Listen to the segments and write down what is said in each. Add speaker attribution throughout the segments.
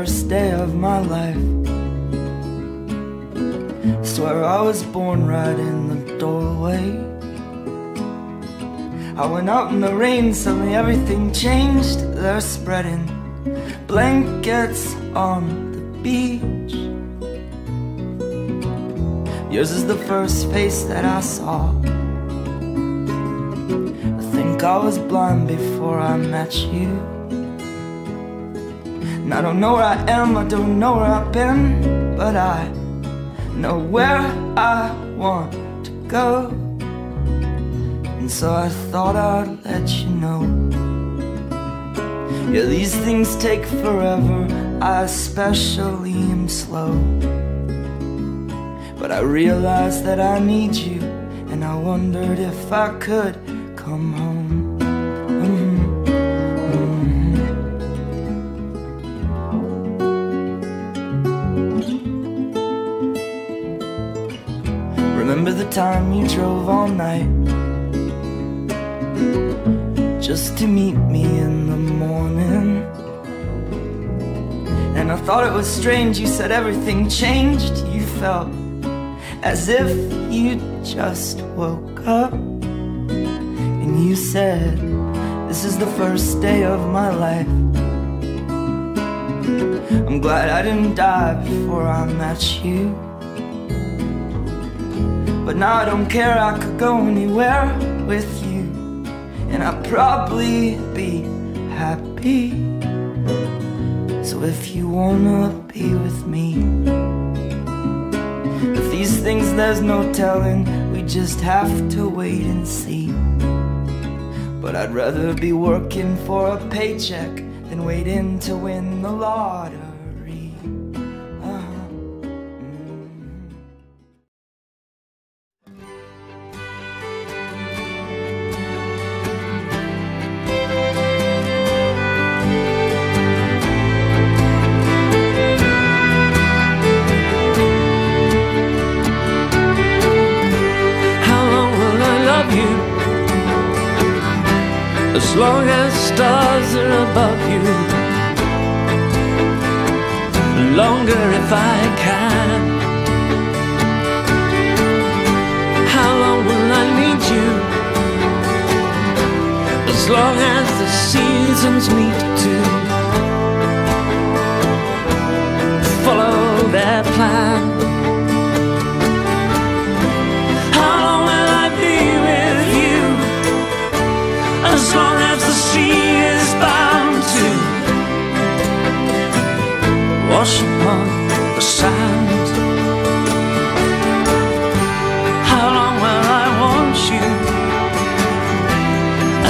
Speaker 1: first day of my life. Swear I was born right in the doorway. I went out in the rain, suddenly everything changed. They're spreading blankets on the beach. Yours is the first face that I saw. I think I was blind before I met you. And I don't know where I am, I don't know where I've been, but I know where I want to go. And so I thought I'd let you know. Yeah, these things take forever, I especially am slow. But I realized that I need you, and I wondered if I could come home. Remember the time you drove all night just to meet me in the morning? And I thought it was strange, you said everything changed. You felt as if you just woke up. And you said, This is the first day of my life. I'm glad I didn't die before I met you. But now I don't care, I could go anywhere with you. And I'd probably be happy. So if you wanna be with me, if these things there's no telling, we just have to wait and see. But I'd rather be working for a paycheck waiting to win the lottery.
Speaker 2: As long as stars are above you. Longer if I can. How long will I need you? As long as the seasons meet to As long as the sea is bound to wash upon the sand. How long will I want you?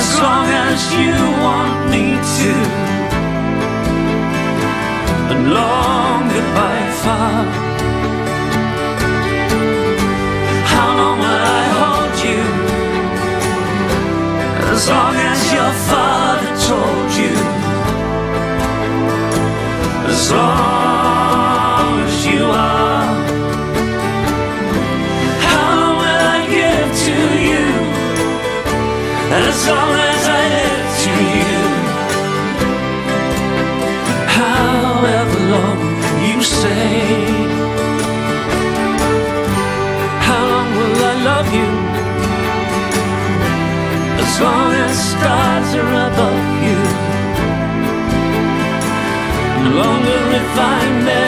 Speaker 2: As long as you want me to. And far. As long as your father told you. As long as you are. How will I give to you? As long as you. No